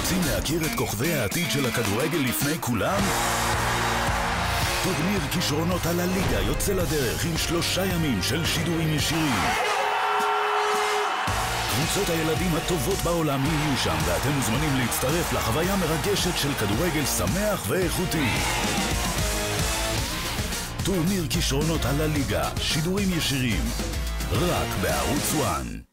רוצים להכיר את כוכבי העתיד של הכדורגל לפני כולם? טורניר כישרונות על הליגה יוצא לדרך עם שלושה ימים של שידורים ישירים. קבוצות הילדים הטובות בעולם יהיו שם ואתם מוזמנים להצטרף לחוויה מרגשת של כדורגל שמח ואיכותי. טורניר כישרונות על הליגה, שידורים ישירים, רק בערוץ 1